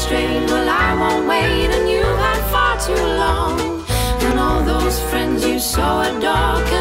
strain. Well, I won't wait, and you've had far too long. And all those friends you so adore.